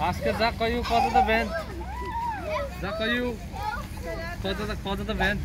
আজকে যা কয়ু কতটা ভ্যান যা কয়ু কতটা কতটা ভ্যান